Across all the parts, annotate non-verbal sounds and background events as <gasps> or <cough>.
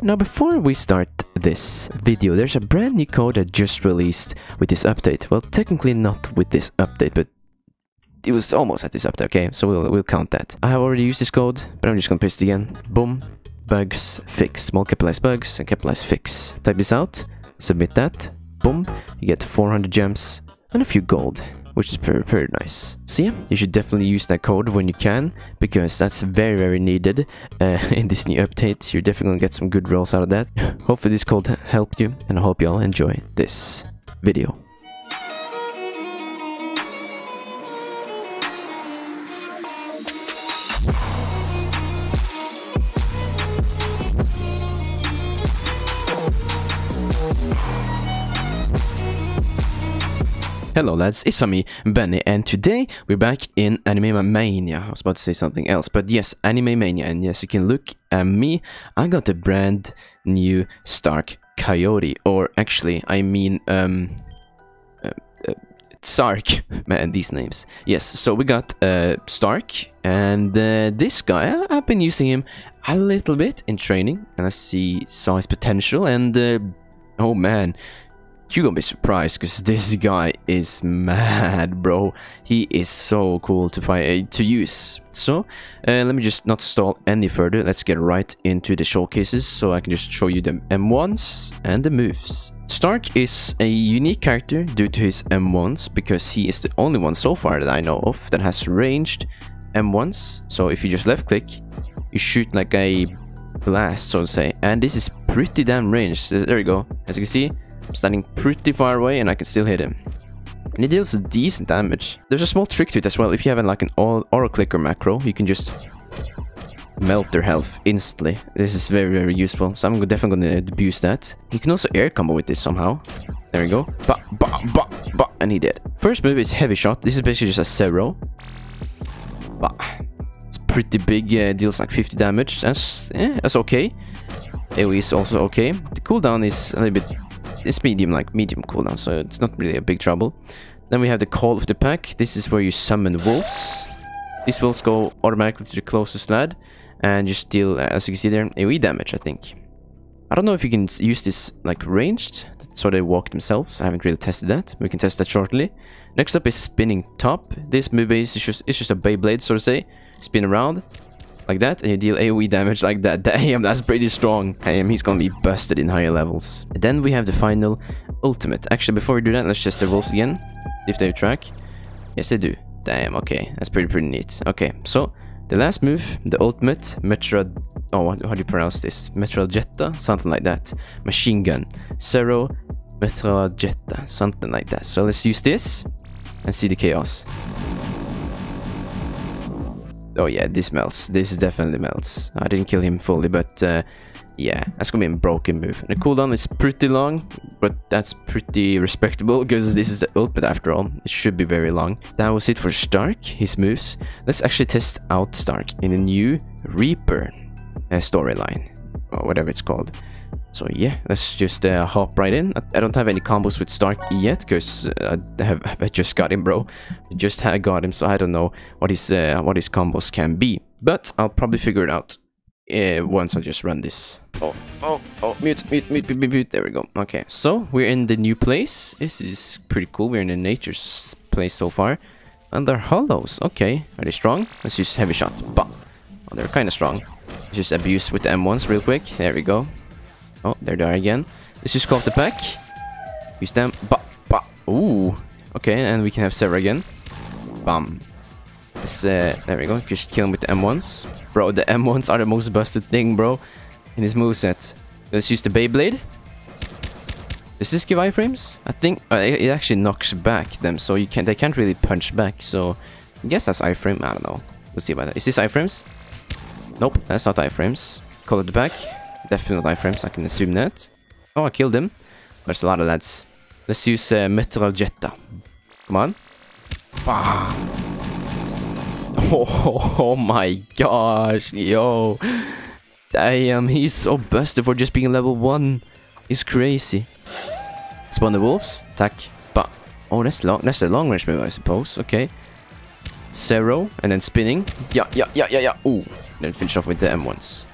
Now before we start this video, there's a brand new code that just released with this update. Well, technically not with this update, but it was almost at this update, okay? So we'll, we'll count that. I have already used this code, but I'm just gonna paste it again. Boom, bugs, fix. Small capitalized bugs and capitalized fix. Type this out, submit that, boom, you get 400 gems and a few gold which is pretty, very nice. So yeah, you should definitely use that code when you can, because that's very, very needed uh, <laughs> in this new update. You're definitely gonna get some good rolls out of that. <laughs> Hopefully this code helped you, and I hope you all enjoy this video. Hello lads, it's me, Benni, and today we're back in Anime Mania. I was about to say something else, but yes, Anime Mania, and yes, you can look at me. I got a brand new Stark Coyote, or actually, I mean, um, uh, uh, Sark, <laughs> man, these names. Yes, so we got uh, Stark, and uh, this guy, I've been using him a little bit in training, and I see saw his potential, and uh, oh man, you're gonna be surprised because <laughs> this guy is mad bro. He is so cool to fight uh, to use. So uh, let me just not stall any further. Let's get right into the showcases so i can just show you the m1s and the moves. Stark is a unique character due to his m1s because he is the only one so far that i know of that has ranged m1s so if you just left click you shoot like a blast so to say. And this is pretty damn ranged. There you go. As you can see I'm standing pretty far away and I can still hit him. And it deals decent damage. There's a small trick to it as well. If you have like an auto clicker macro, you can just melt their health instantly. This is very, very useful. So I'm definitely going to abuse that. You can also air combo with this somehow. There we go. Ba, ba, ba, ba, and he did. First move is heavy shot. This is basically just a zero. It's pretty big. Uh, deals like 50 damage. That's, eh, that's okay. AoE is also okay. The cooldown is a little bit it's medium, like medium cooldown, so it's not really a big trouble. Then we have the Call of the Pack. This is where you summon wolves. These wolves go automatically to the closest lad and just deal, uh, as you can see there, AoE damage, I think. I don't know if you can use this like ranged, so they walk themselves. I haven't really tested that. We can test that shortly. Next up is Spinning Top. This move is just, it's just a Beyblade, so to say. Spin around, like that and you deal AoE damage like that. Damn, that's pretty strong. Damn, he's gonna be busted in higher levels. then we have the final ultimate. Actually, before we do that, let's just the wolves again. If they track. Yes, they do. Damn, okay. That's pretty, pretty neat. Okay, so the last move, the ultimate, Metro... Oh, how do you pronounce this? Metralgetta? Something like that. Machine gun. Zero Metralgetta. Something like that. So let's use this and see the chaos. Oh yeah, this melts. This definitely melts. I didn't kill him fully, but uh, yeah, that's gonna be a broken move. The cooldown is pretty long, but that's pretty respectable because this is the ultimate after all. It should be very long. That was it for Stark, his moves. Let's actually test out Stark in a new Reaper uh, storyline, or whatever it's called. So yeah, let's just uh, hop right in. I, I, don't have any combos with Stark yet, because uh, I, have, I just got him, bro. I just got him, so I don't know what his, uh, what his combos can be. But I'll probably figure it out uh, once I just run this. Oh, oh, oh, mute, mute, mute, mute, mute, there we go. Okay, so we're in the new place. This is pretty cool. We're in a nature's place so far. And they're hollows. Okay, are they strong? Let's use heavy shot. Bah. Oh, they're kind of strong. Just abuse with the M1s real quick. There we go. Oh, there they are again. Let's just go off the pack. Use them. Ba, ba. Ooh. Okay, and we can have Sarah again. Bam. Let's, uh, there we go. Just kill him with the M1s. Bro, the <laughs> M1s are the most busted thing, bro. In his moveset. Let's use the Beyblade. Does this give iframes? I think uh, it actually knocks back them, so you can they can't really punch back. So I guess that's iframe. I don't know. We'll see about that. Is this iframes? Nope, that's not iframes. Call of the Pack. Definitely iframes, I can assume that. Oh, I killed him. There's a lot of lads. Let's use uh, Metralgetta. Come on. Oh, <laughs> oh my gosh, yo. Damn, he's so busted for just being level 1. He's crazy. Spawn the wolves. Attack. But oh, that's long. That's a long range move, I suppose. Okay. Zero and then spinning. Yeah, yeah, yeah, yeah, yeah. Ooh. Then finish off with the M1s. Uh,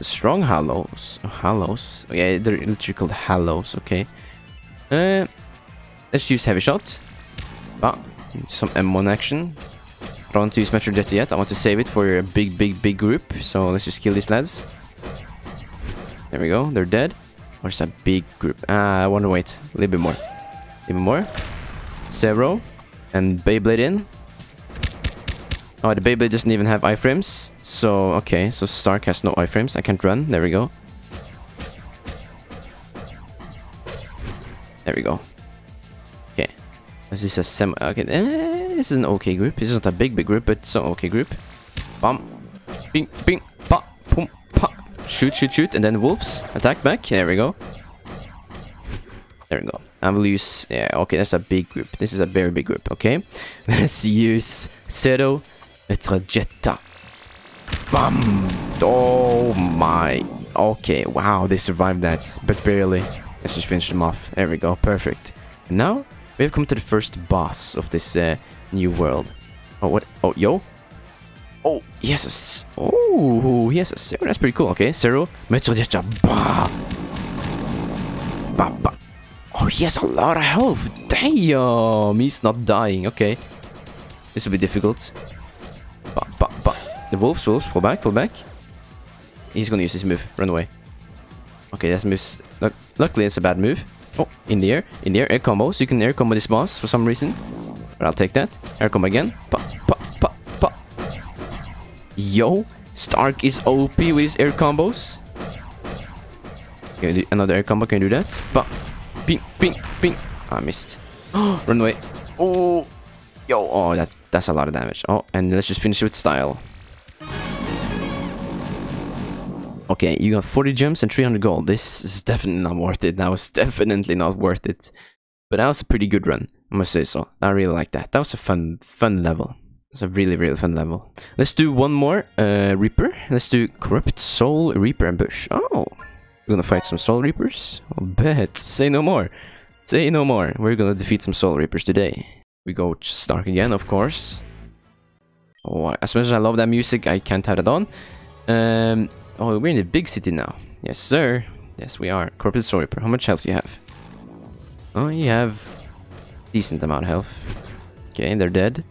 strong Hollows. Hollows. Oh, yeah, they're literally called Hollows. Okay. Uh, let's use Heavy Shot. Ah, some M1 action. I don't want to use Metro Jet yet. I want to save it for a big, big, big group. So let's just kill these lads. There we go. They're dead. Where's a big group? Ah, I want to wait. A little bit more. Bit more. Zero. And Beyblade in. Oh, the Beyblade doesn't even have iframes. So, okay. So Stark has no iframes. I can't run. There we go. There we go. Okay. This is a semi... Okay. Eh, this is an okay group. This is not a big, big group, but it's an okay group. Bam. Bing, bing, pa, pum, pa. Shoot, shoot, shoot. And then wolves. Attack back. There we go. There we go. I will use... Yeah, okay, that's a big group. This is a very big group, okay? <laughs> Let's use Zero Metragetta. Bam! Oh my... Okay, wow, they survived that, but barely. Let's just finish them off. There we go, perfect. And now, we have come to the first boss of this uh, new world. Oh, what? Oh, yo? Oh, yes. Oh, yes. Zero, that's pretty cool. Okay, Zero. Metragetta. Bah! Bah, bah. Oh, he has a lot of health. Damn, he's not dying. Okay. This will be difficult. The wolves, wolves, fall back, fall back. He's gonna use his move. Run away. Okay, that's moves. Luckily, it's a bad move. Oh, in the air, in the air, air combo. So you can air combo this boss for some reason. But I'll take that. Air combo again. Pa, pa, pa, pa. Yo, Stark is OP with his air combos. Can do another air combo? Can you do that? Pa, ping, ping, ping. Oh, I missed. <gasps> Run away. Oh, yo. Oh, that that's a lot of damage. Oh, and let's just finish it with style. Okay, you got 40 gems and 300 gold. This is definitely not worth it. That was <laughs> definitely not worth it. But that was a pretty good run, I must say so. I really like that. That was a fun, fun level. It's a really, really fun level. Let's do one more uh, Reaper. Let's do Corrupt Soul, Reaper, Ambush. Oh, we're gonna fight some Soul Reapers? I'll bet. Say no more. Say no more. We're gonna defeat some Soul Reapers today. We go Stark again, of course. Oh, as much as I love that music, I can't have it on. Um, Oh, we're in the big city now. Yes, sir. Yes, we are. Corporate Soul. How much health do you have? Oh, you have decent amount of health. Okay, they're dead.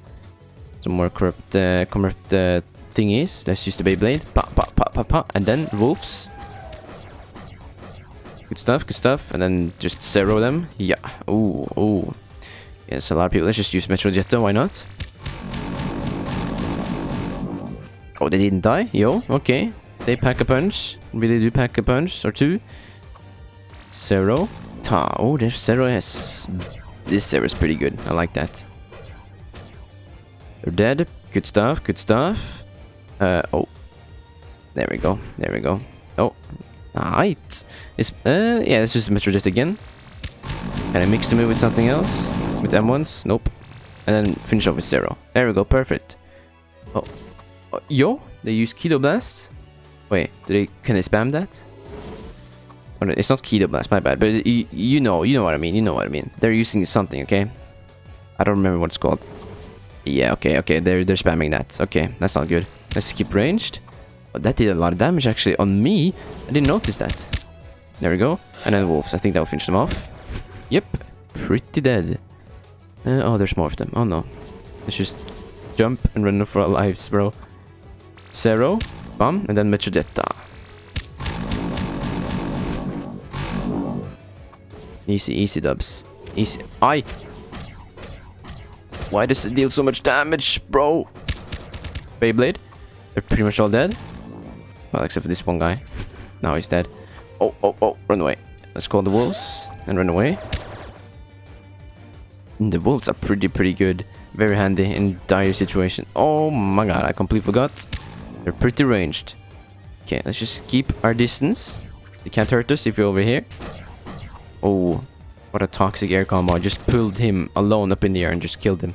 Some more corrupt, uh, corrupt uh, thingies. Let's use the Beyblade. Pa, pa, pa, pa, pa. And then wolves. Good stuff, good stuff. And then just zero them. Yeah. Ooh, ooh. Yes, a lot of people. Let's just use Metro Jetta. Why not? Oh, they didn't die? Yo, okay. They pack a punch. Really do pack a punch or two. Zero. Ta. Oh, there's Zero has... This Zero is pretty good. I like that. They're dead. Good stuff. Good stuff. Uh, oh. There we go. There we go. Oh. Alright. It's, uh, yeah, let's just Metro Jet again. Can I mix the move with something else? With M1s? Nope. And then finish off with Zero. There we go. Perfect. Oh. oh yo, they use Keto Blast. Wait, they, can they spam that? Oh, no, it's not Keto Blast, my bad. But you, you know, you know what I mean. You know what I mean. They're using something, okay? I don't remember what it's called. Yeah, okay, okay. They're they're spamming that. Okay, that's not good. Let's keep ranged. Oh, that did a lot of damage actually on me. I didn't notice that. There we go. And then wolves. I think that will finish them off. Yep, pretty dead. Uh, oh, there's more of them. Oh no. Let's just jump and run for our lives, bro. Zero. And then Metrodetta. Easy, easy dubs. Easy. I. Why does it deal so much damage, bro? Beyblade. They're pretty much all dead. Well, except for this one guy. Now he's dead. Oh, oh, oh, run away. Let's call the wolves and run away. And the wolves are pretty, pretty good. Very handy in dire situation. Oh my god, I completely forgot. They're pretty ranged. Okay, let's just keep our distance. They can't hurt us if you're over here. Oh, what a toxic air combo. I just pulled him alone up in the air and just killed him.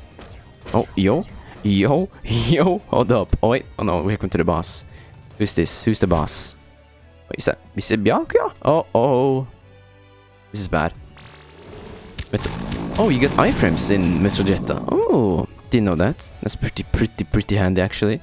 Oh, yo. Yo. <laughs> Yo. Hold up. Oh, wait. Oh, no. We come to the boss. Who's this? Who's the boss? Wait, is that... Is it Bianca? Oh, oh. This is bad. But, Oh, you get iframes in Metro Jetta. Oh, didn't know that. That's pretty, pretty, pretty handy, actually.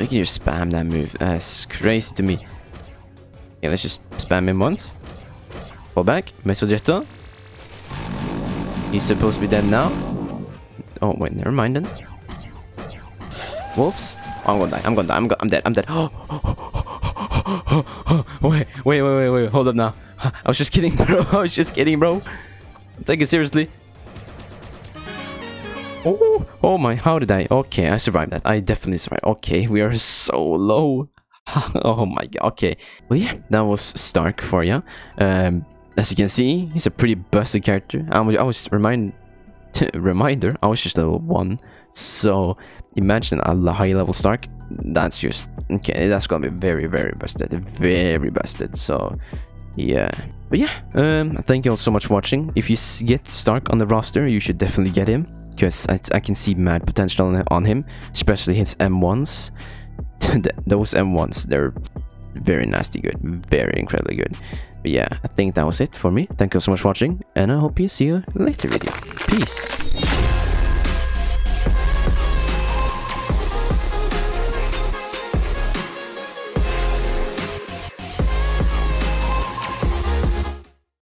He can just spam that move. Uh, That's crazy to me. Yeah, let's just spam him once. Fall back. Mesojetta. He's supposed to be dead now. Oh, wait, never mind then. Wolves. Oh, I'm gonna die. I'm gonna die. I'm, go I'm dead. I'm dead. <gasps> wait, wait, wait, wait, wait. Hold up now. <laughs> I was just kidding, bro. <laughs> I was just kidding, bro. Take it seriously. Oh, oh my, how did I? Okay, I survived that. I definitely survived. Okay, we are so low. <laughs> oh my god, okay. Well, yeah, that was Stark for you. Um, as you can see, he's a pretty busted character. I was, I was remind, <laughs> reminder, I was just level 1. So, imagine a high level Stark. That's just, okay, that's gonna be very, very busted. Very busted. So, yeah. But yeah, um, thank you all so much for watching. If you get Stark on the roster, you should definitely get him. Because I, I can see mad potential on him, especially his M1s. <laughs> Those M1s, they're very nasty good. Very incredibly good. But yeah, I think that was it for me. Thank you so much for watching, and I hope you see you later video. Peace.